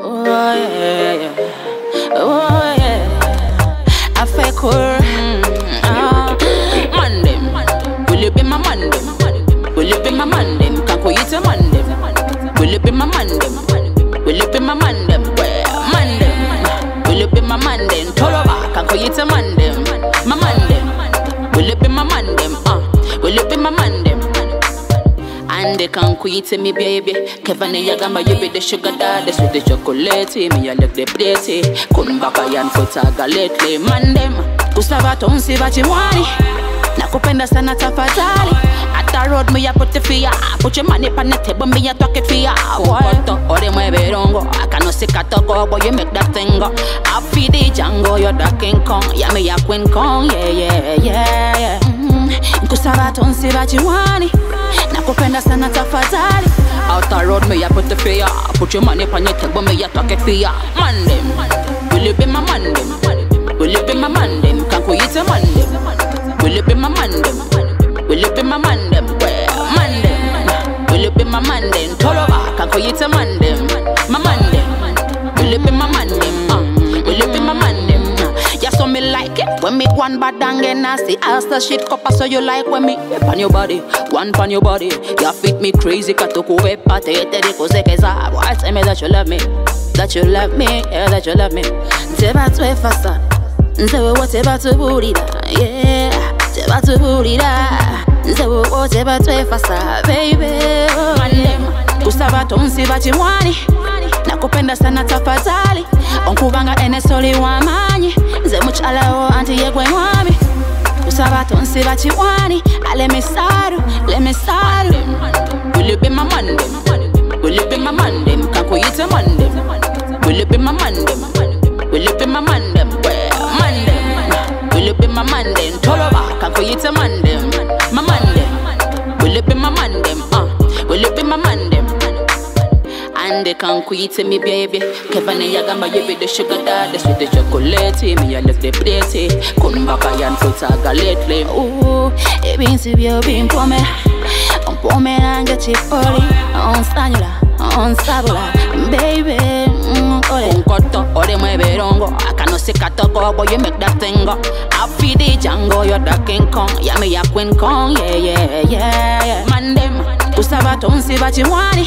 Oh yeah. Oh yeah. I fake her. Ah, man them. Will you be my man them? Will you be my man them? Call you to man them. Will you be my man them? Will you be my man them? Well, man them. Will you be my man them? Toloba, call you to man them. Can quit me baby. Kevin yagamba you be the sugar daddy. Sweet the chocolate Me I like the plate Kumbaka yan futaga lately. Man them Kusava tonsi vachiwani Nakupenda sana tafadhali Hata road me ya put your money pan the table me ya talk it fear Kumpoto ore mueve rongo Akano sika toko boy you make that thing go. I feed the Django you're the King Kong. Yeah me ya Queen Kong Yeah yeah yeah yeah. Mm. Kusava tonsi vachiwani nakupenda sana tafadhali. Outer road me ya put the fear? Put your money on your table me ya talk it fear? Man them will you be my man them will you be my man them can you eat a man them will you be my man them will you be my man them well man them will you be my man them tolova can you eat a man them my man when me one bad and get nasty. Ask the shit copper, so you like when me whip on your body, one on your body. You fit me crazy, katuku wepa te te de kose keza. Why tell me that you love me, that you love me, yeah, that you love me. Teba twe fasa, nzewe wo teba tu burida, yeah. Teba tu burida, nzewe wo teba twe fasa, baby. Oh, yeah. Kusaba tonsi bachimwani, nakupenda sana tafadhali onkubanga enesoli wamanyi nze mukyalawo anti yegwenywami tusaba tonsiba kiwani alemisaru lemisaru Will you be my mandem? Will you be my mandem? Kakuyite mandem? Will you be my mandem? Will you be my mandem? Mandem? Will you be my mandem? Toloba, kakuyite mandem? And they can quit me baby. Kevin yagamba you be the sugar daddy. Sweet the chocolate Me I left the plate. Kumbaka yan futaga lately. Ooh, ebinsi byo bimpomera Ompomera nga kipoli Onsanyula, onsabula Baby, mm, ole Unkoto, ole mweberongo Akano sikatoko Boy you make that thing go. I feed the Django You're the King Kong. Yeah me ya Queen Kong Yeah, yeah, yeah, yeah. Man them Kusaba tonsi bachiwani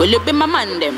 will you be my man them?